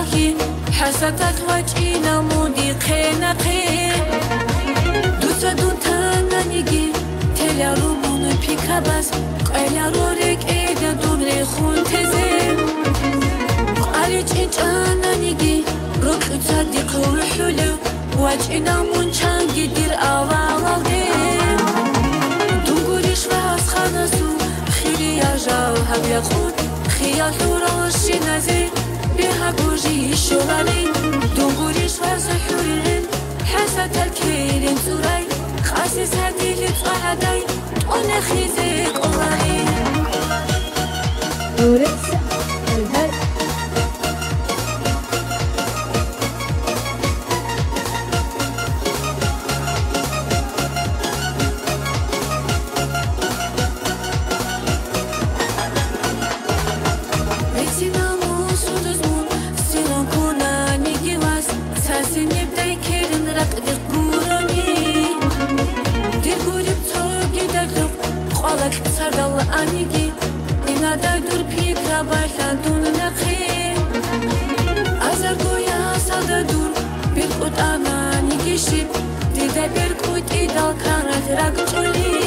اي حكي حسدك وجهنا مودي قينا قين دوتا دوتا نانيجي تلا رومون بيكا بس قيلا رورك ايدا دونري خون تزين قالي چينچا نانيجي روك تصدق وحلو وجهنا منچانگي دير اوالا دين دونگوريش واس خانسو خيري يا جاو هبيا خود خیال راشی نزی بها گوژی شوالي دونغوريش وزحورين حسد الكيرين زوري خاسس هدي لتصعدي وانا خيزيك خردال آنیگی اینا در دور پیکرا بایلن دون نخی. ازرگویا سال در دور بیر خود آنا نیگیشید دیده بیر خود ایدال کاند را گولی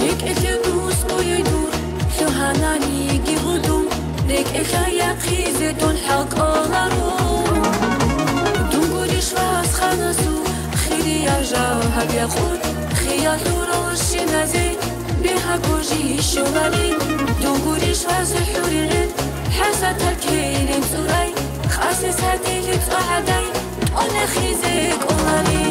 ریک ایلی نوز بوی دور سو هانا نیگی بودم ریک ایلی یقی زیدون حق آلارو دون گوریش و از خانسو خیلی اجا هبیا خود. خیال دورالشی نزید بها كوجي شغالي دوغوري شواز حوري رد حاسة تركي لمسوري خاصي ساتي لبس وعدي أنا خيزك أولي